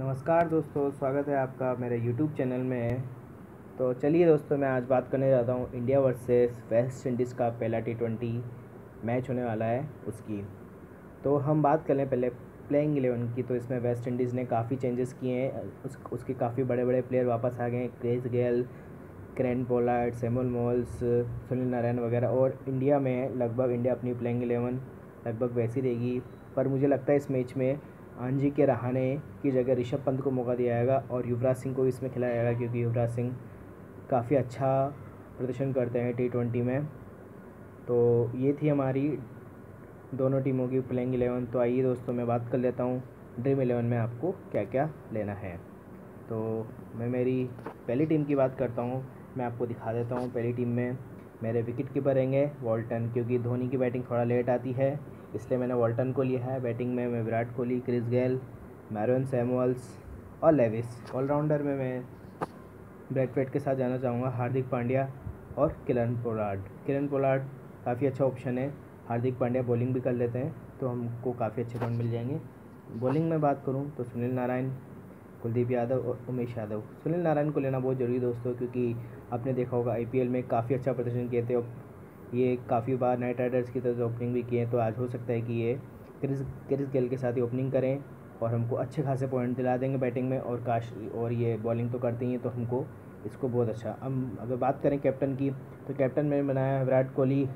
नमस्कार दोस्तों, स्वागत है आपका मेरे यूट्यूब चैनल में। तो चलिए दोस्तों, मैं आज बात करने जाता हूँ इंडिया वर्सेस वेस्ट इंडीज़ का पहला टी ट्वेंटी मैच होने वाला है उसकी। तो हम बात कर लें पहले प्लेइंग एलेवन की तो इसमें वेस्ट इंडीज़ ने काफ़ी चेंजेस किए हैं। उस, उसके काफ़ी बड़े बड़े प्लेयर वापस आ गए हैं। Chris Gayle Kieron Pollard Samuels Sunil Narine वगैरह। और इंडिया में लगभग इंडिया अपनी प्लेइंग एलेवन लगभग वैसी रहेगी। पर मुझे लगता है इस मैच में आंजी के रहाने की जगह ऋषभ पंत को मौका दिया जाएगा और युवराज सिंह को इसमें खिलाया जाएगा क्योंकि युवराज सिंह काफ़ी अच्छा प्रदर्शन करते हैं टी ट्वेंटी में। तो ये थी हमारी दोनों टीमों की प्लेइंग एलेवन तो आइए दोस्तों, मैं बात कर लेता हूँ ड्रीम एलेवन में आपको क्या क्या लेना है। तो मैं मेरी पहली टीम की बात करता हूँ। मैं आपको दिखा देता हूँ पहली टीम में। मेरे विकेट कीपर रहेंगे वॉल्टन क्योंकि धोनी की बैटिंग थोड़ा लेट आती है, इसलिए मैंने वॉल्टन को लिया है। बैटिंग में मैं Virat Kohli Chris Gayle Marlon Samuels और लेविस ऑलराउंडर में मैं ब्रेड पेट के साथ जाना चाहूँगा। हार्दिक पांड्या और किरण पोलार्ड। किरण पोलार्ड काफ़ी अच्छा ऑप्शन है। हार्दिक पांड्या बॉलिंग भी कर लेते हैं तो हमको काफ़ी अच्छे पॉइंट मिल जाएँगे। बॉलिंग में बात करूँ तो सुनील नारायण कुलदीप यादव और उमेश यादव। सुनील नारायण को लेना बहुत ज़रूरी दोस्तों, क्योंकि आपने देखा होगा आईपीएल में काफ़ी अच्छा प्रदर्शन किए थे और ये काफ़ी बार नाइट राइडर्स की तरफ़ से ओपनिंग भी किए तो आज हो सकता है कि ये क्रिस क्रिस गेल के साथ ही ओपनिंग करें और हमको अच्छे खासे पॉइंट दिला देंगे बैटिंग में और काश और ये बॉलिंग तो करते ही हैं तो हमको इसको बहुत अच्छा। हम अगर बात करें कैप्टन की तो कैप्टन मैंने बनाया है विराट कोहली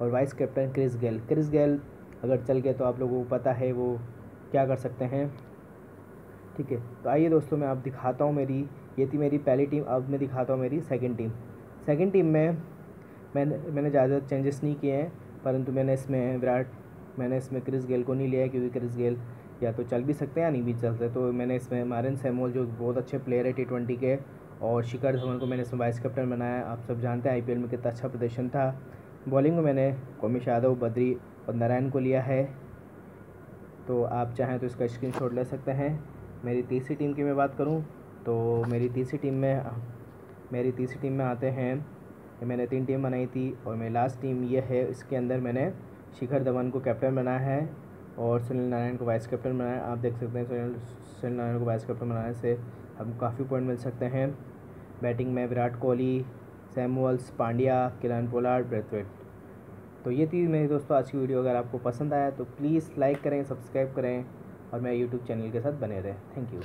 और vice captain Chris Gayle Chris Gayle अगर चल गए तो आप लोगों को पता है वो क्या कर सकते हैं। ठीक है? तो आइए दोस्तों, मैं आप दिखाता हूँ मेरी, ये थी मेरी पहली टीम अब मैं दिखाता हूँ मेरी सेकंड टीम सेकंड टीम में मैंने मैंने ज़्यादा चेंजेस नहीं किए हैं, परंतु मैंने इसमें विराट, मैंने इसमें क्रिस गेल को नहीं लिया है, क्योंकि क्रिस गेल या तो चल भी सकते हैं या नहीं भी चल सकते तो मैंने इसमें मारिन सैमोल, जो बहुत अच्छे प्लेयर है टी ट्वेंटी के, और शिखर धवन को मैंने इसमें वाइस कैप्टन बनाया आप सब जानते हैं आईपीएल में कितना अच्छा प्रदर्शन था। बॉलिंग में मैंने कौमिश यादव बद्री और नारायण को लिया है। तो आप चाहें तो इसका स्क्रीन ले सकते हैं। मेरी तीसरी टीम की मैं बात करूँ तो मेरी तीसरी टीम में, मेरी तीसरी टीम में आते हैं। मैंने तीन टीम बनाई थी और मेरी लास्ट टीम ये है, इसके अंदर मैंने शिखर धवन को कैप्टन बनाया है और सुनील नारायण को वाइस कैप्टन बनाया है। आप देख सकते हैं, सुनील सुनील नारायण को वाइस कैप्टन बनाने से हमको काफ़ी पॉइंट मिल सकते हैं। बैटिंग में Virat Kohli Samuels Pandya, Kieron Pollard Brathwaite तो ये थी मेरी दोस्तों, आज की वीडियो। अगर आपको पसंद आया तो प्लीज़ लाइक करें, सब्सक्राइब करें। और मेरे यूट्यूब चैनल के साथ बने रहें। Thank you